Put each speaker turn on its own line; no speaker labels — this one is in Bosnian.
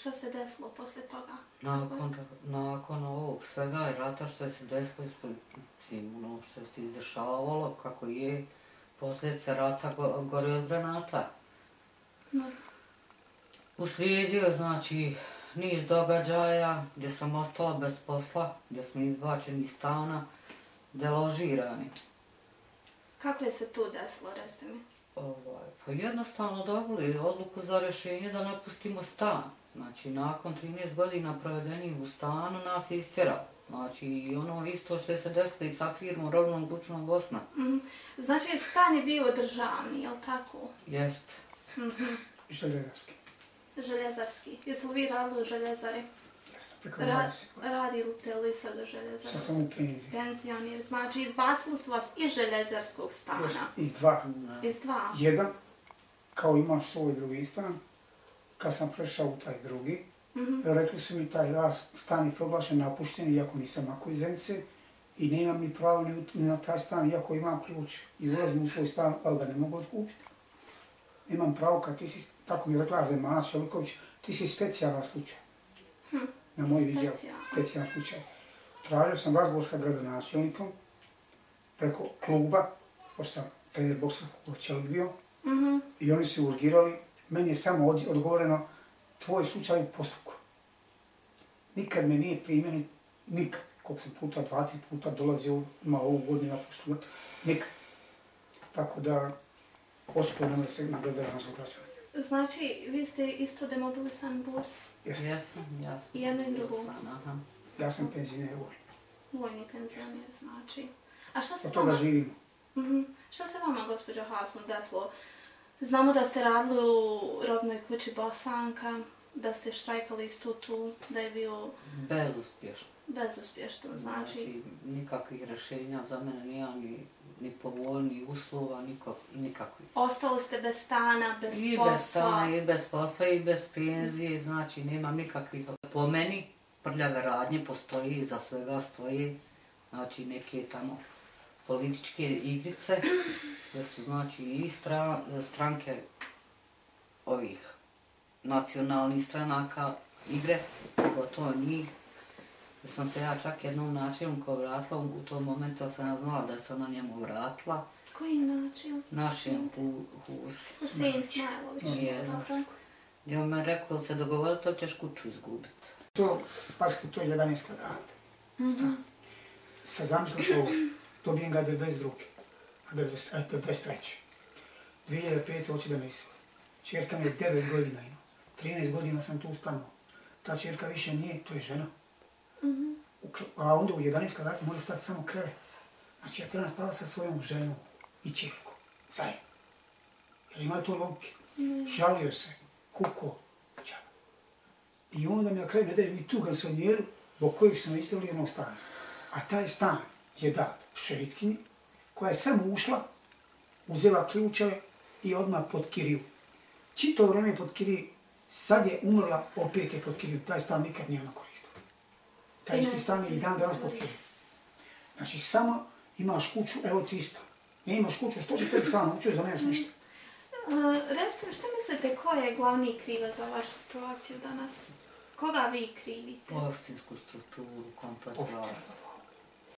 Šta se desilo posle toga?
Nakon, nakon ovog svega i rata što je se desilo, mislim, ono što je se izdešavalo, kako je posljedice rata go, gori od granata.
No.
Uslijedio je, znači, niz događaja gdje sam ostala bez posla, gdje smo izbačeni iz stana, deložirani.
Kako je se tu desilo, recite mi?
Ovaj, pa jednostavno dobili odluku za rješenje da napustimo stan. Znači, nakon 13 godina provedenih u stanu nas je istjerao. Znači, ono isto što je se desilo i sa firmom Rovnom Gučnom Bosna.
Mm. Znači, stan je bio državni, je li tako?
Jest.
Mm -hmm.
Željezarski.
Željezarski. Jeste li vi radili u željezari?
Jesam, preko
Ra
20.
radite li sad u željezari?
Šta sam u penziji?
Penzionir. Znači, izbacili su vas iz željezarskog stana.
Još iz dva.
Iz dva.
Jedan, kao imaš svoj drugi stan, kad sam prešao u taj drugi,
Mm -hmm.
rekli su mi taj raz stan je proglašen napušten, iako nisam ako iz Zenice, i nemam ni pravo ni, ni na taj stan, iako imam ključ i ulazim u svoj stan, ali ga ne mogu odkupiti. Imam pravo kad ti si, tako mi je rekla Zemanac Šeliković, ti si specijalan slučaj.
Hm,
Na moju izjavu,
specijalan.
specijalan slučaj. Tražio sam razgovor sa gradonačelnikom preko kluba, pošto sam trener boksovskog čelik bio,
Mm -hmm.
i oni su urgirali, meni je samo od, odgovoreno tvoj slučaj u postupku. Nikad me nije primjeni, nikad, koliko sam puta, dva, tri puta dolazio, ima ovu godinu na poštu, nikad. Tako da, ospoj nam se nagledala na zlograđana.
Znači, vi ste isto demobilisan borci.
Jesam.
Jesam, jasno.
I jedno i drugo.
Sam, Aha.
Ja sam penzioner vojni.
Vojni penzioner, znači. A šta se
Od toga
vama...
živimo.
Mhm. Šta se vama, gospođo Hasmut, desilo? Znamo da ste radili u rodnoj kući Bosanka, da ste štrajkali isto tu, da je bio
Bezuspješno.
bezuspješno, znači...
Znači, nikakvih rješenja za mene nije ni, ni povoljni uslova, niko, nikakvih.
Ostali ste bez stana, bez
I
posla.
bez stana, i bez posla, i bez penzije, znači nemam nikakvih... Po meni prljave radnje postoji, iza svega stoji, znači neke tamo političke igrice, gdje su znači i stra, stranke ovih nacionalnih stranaka igre, pogotovo njih. Da sam se ja čak jednom načelniku vratila, u tom momentu sam ja znala da sam na njemu vratila,
Koji način?
našem hu, Husi.
Husein Smajlović.
Jest. Gdje on me rekao da se dogovoriti, ali ćeš kuću izgubiti.
To, pazite, to je 11 kvadrata. Stan. Sad zamislite ovo, dobijem ga 92. A 90 a 93. 2005. hoće da me isvoji. Čerka mi je 9 godina ima. 13 godina sam tu stanuo. Ta čerka više nije, to je žena.
Mhm.
U kre- A onda u 11 kvadrata može stati samo krevet. Znači ja trebam spavati sa svojom ženom i čerkom. Zajedno. Jer ima to logike. Žalio se, kuko, čao. I onda mi na kraju ne daje mi tu garsonjeru, zbog kojih smo istavili jednog stana. A taj stan je dat šeritkini, koja je samo ušla, uzela ključeve i odmah pod kiriju. Čito vrijeme pod kiriju, sad je umrla, opet je pod kiriju. Taj stan nikad nije ona koristila. Taj isti stan je i dan danas pod kiriju. Znači, samo imaš kuću, evo ti isto. Ne imaš kuću, što će tebi stan, ućeš da nemaš ništa.
Uh, recite mi, šta mislite, ko je glavni krivac za vašu situaciju danas? Koga vi krivite?
Poštinsku strukturu, komplet vlast.